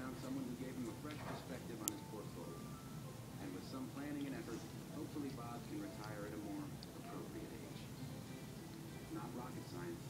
found someone who gave him a fresh perspective on his portfolio. And with some planning and effort, hopefully Bob can retire at a more appropriate age. Not rocket science,